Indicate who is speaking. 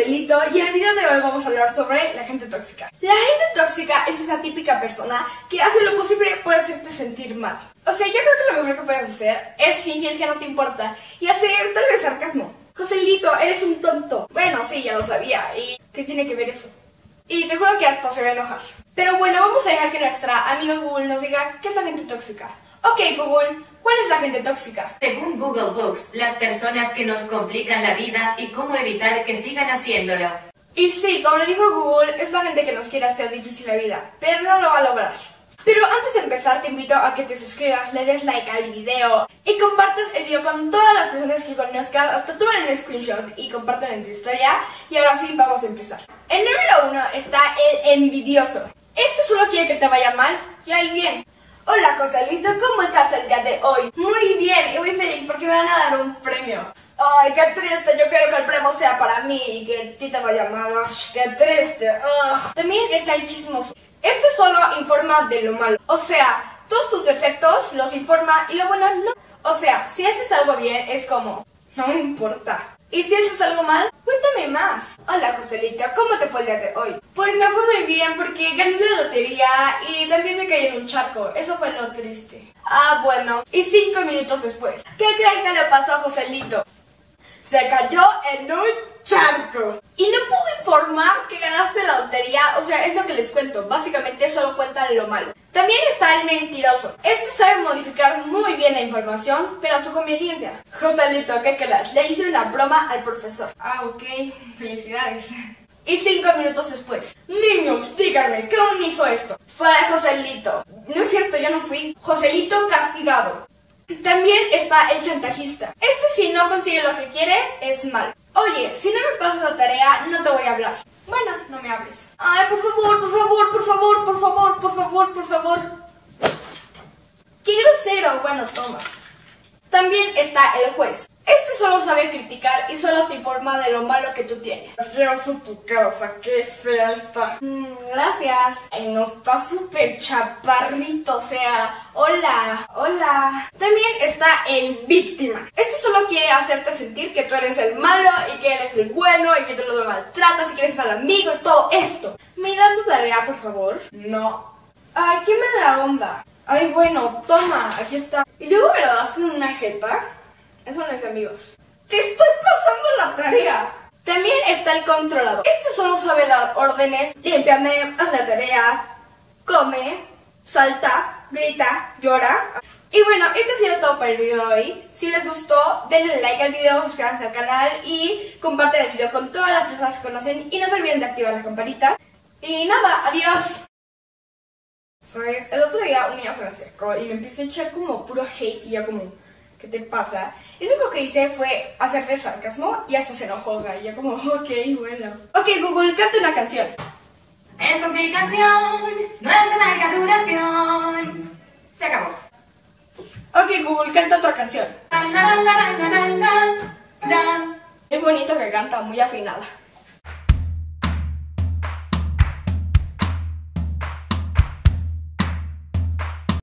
Speaker 1: Joselito y en el video de hoy vamos a hablar sobre la gente tóxica. La gente tóxica es esa típica persona que hace lo posible por hacerte sentir mal. O sea, yo creo que lo mejor que puedes hacer es fingir que no te importa y hacer tal vez sarcasmo. Joselito, eres un tonto. Bueno, sí, ya lo sabía. ¿Y qué tiene que ver eso? Y te juro que hasta se va a enojar. Pero bueno, vamos a dejar que nuestra amiga Google nos diga qué es la gente tóxica. Ok, Google, ¿cuál es la gente tóxica?
Speaker 2: Según Google Books, las personas que nos complican la vida y cómo evitar que sigan haciéndolo.
Speaker 1: Y sí, como le dijo Google, es la gente que nos quiere hacer difícil la vida, pero no lo va a lograr. Pero antes de empezar, te invito a que te suscribas, le des like al video y compartas el video con todas las personas que conozcas, hasta tomen un screenshot y compartan en tu historia. Y ahora sí, vamos a empezar. En número uno está el envidioso. Este solo quiere que te vaya mal y al bien. Hola Joselito, ¿cómo estás el día hoy? Muy bien y muy feliz porque me van a dar un premio. Ay, qué triste, yo quiero que el premio sea para mí y que ti te vaya mal. Ay, qué triste. Ugh. También está el chismoso. Este solo informa de lo malo. O sea, todos tus defectos los informa y lo bueno no. O sea, si haces algo bien es como, no me importa. Y si haces algo mal, más. Hola Joselito, ¿cómo te fue el día de hoy? Pues me fue muy bien porque gané la lotería y también me caí en un charco. Eso fue lo triste. Ah, bueno. Y cinco minutos después. ¿Qué creen que le pasó a Joselito? Se cayó en un charco. Y no pudo informar que ganaste la lotería, o sea, es lo que les cuento. Básicamente solo cuentan lo malo. También está el mentiroso. Este sabe modificar muy bien la información, pero a su conveniencia. Joselito, ¿qué creas? Le hice una broma al profesor. Ah, ok. Felicidades. Y cinco minutos después. Niños, díganme, ¿quién hizo esto? Fue Joselito. No es cierto, yo no fui. Joselito castigado. También está el chantajista. Este si no consigue lo que quiere, es malo. Oye, si no me pasas la tarea, no te voy a hablar. Bueno, no me hables. Ay, por favor, por favor, por favor, por favor, por favor, por favor. Qué grosero. Bueno, toma. También está el juez. Solo sabe criticar y solo te informa de lo malo que tú tienes. Gracioso tu causa, qué fea está. Mm, gracias. Ay, no, está súper chaparrito, o sea, hola, hola. También está el víctima. Este solo quiere hacerte sentir que tú eres el malo y que eres el bueno y que tú lo maltratas y que eres mal amigo y todo esto. ¿Me das tu tarea, por favor? No. Ay, qué mala onda. Ay, bueno, toma, aquí está. Y luego me lo das con una jeta. Eso no es amigos. ¡Te estoy pasando la tarea! También está el controlador. Este solo sabe dar órdenes. Límpiame, haz la tarea, come, salta, grita, llora. Y bueno, este ha sido todo para el video de hoy. Si les gustó, denle like al video, suscríbanse al canal y compartan el video con todas las personas que conocen. Y no se olviden de activar la campanita. Y nada, adiós. ¿Sabes? El otro día un niño se me acercó y me empezó a echar como puro hate y yo como, ¿qué te pasa? Y lo único que hice fue hacerle sarcasmo y hasta se enojó, y yo como, ok, bueno. Ok, Google, canta una canción.
Speaker 2: Esta es mi canción, no es de larga duración. Se acabó.
Speaker 1: Ok, Google, canta otra canción.
Speaker 2: La, la, la, la, la, la, la, la.
Speaker 1: Es bonito que canta, muy afinada.